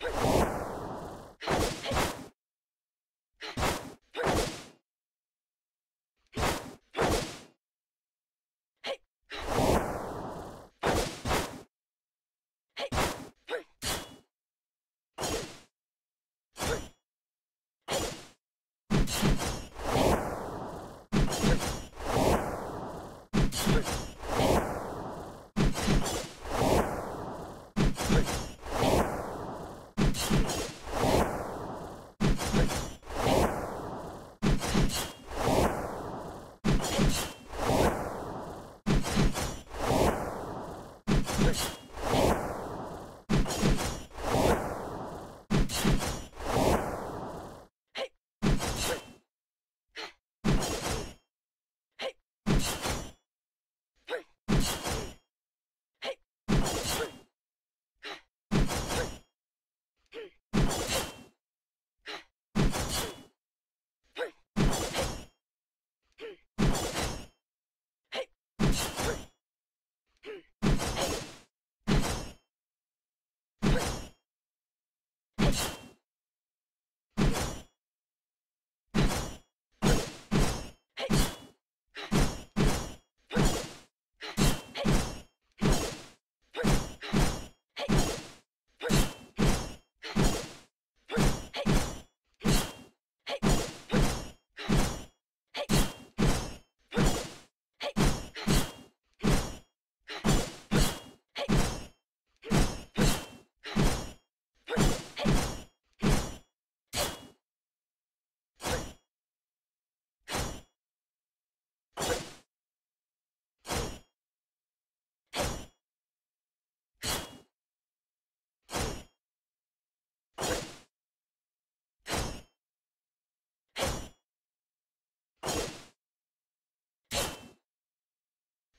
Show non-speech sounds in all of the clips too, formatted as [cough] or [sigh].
Hey! [laughs]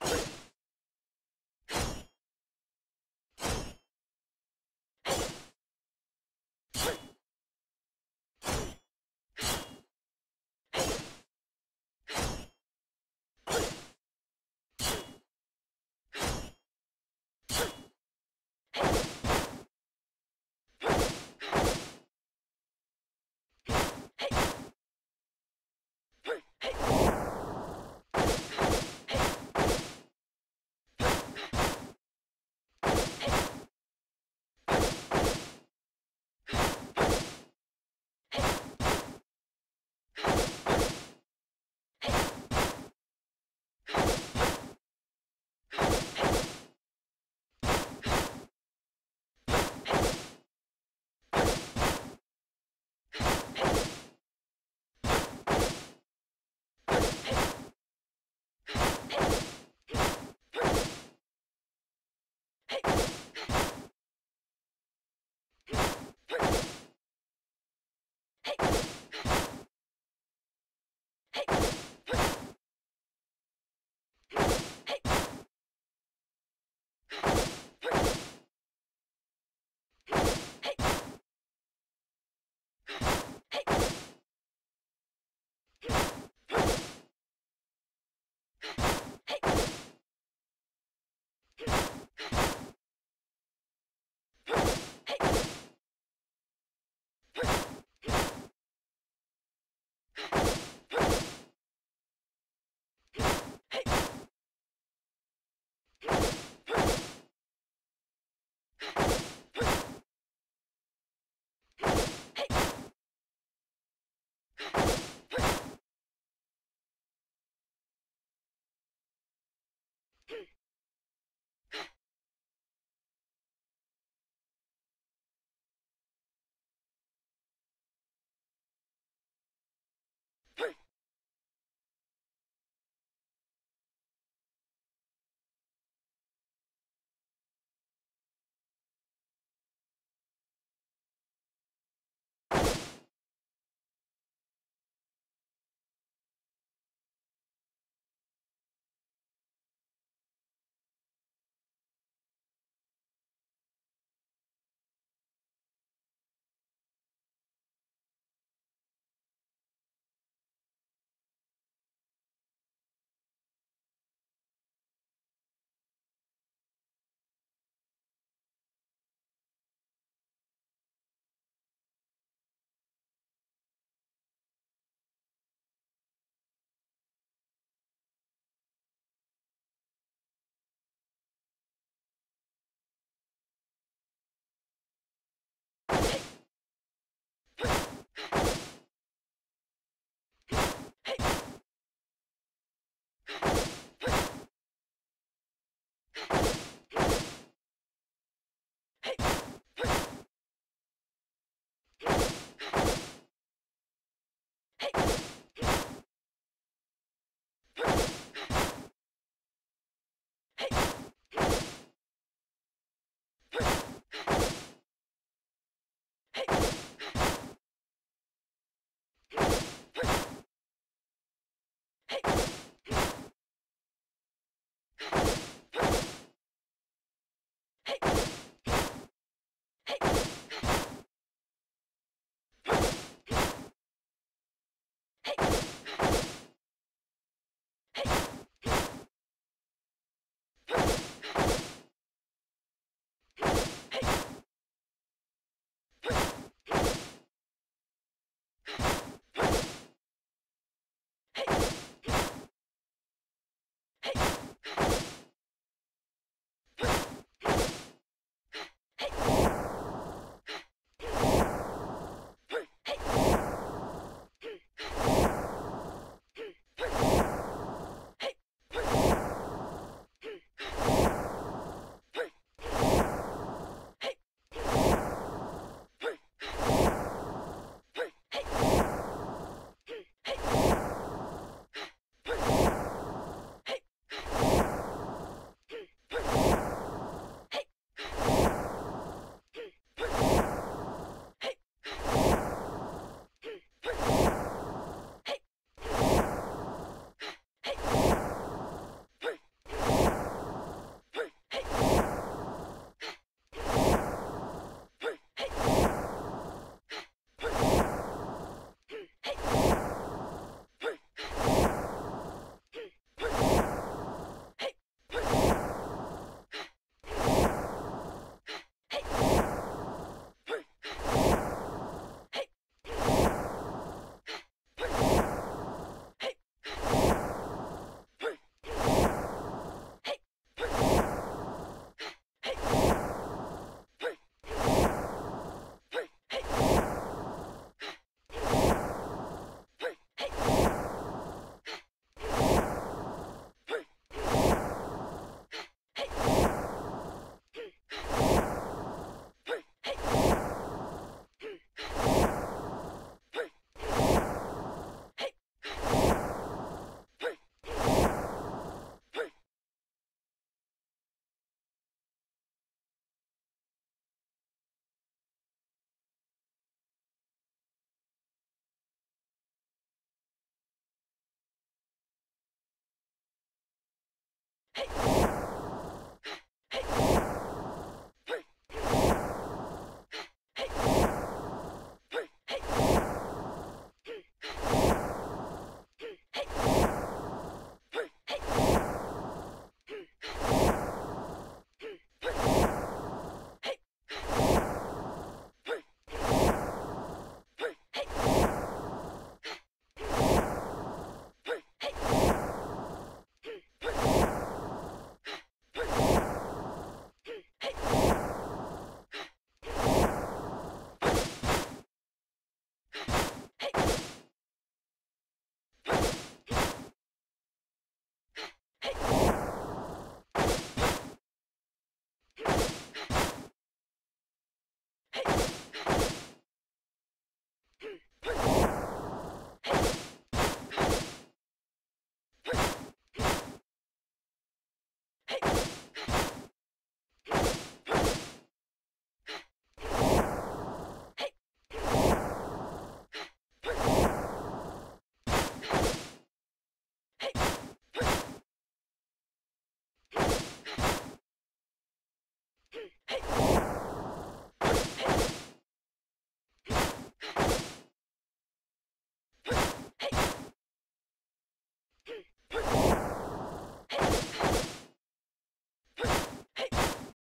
you Hey! Hey!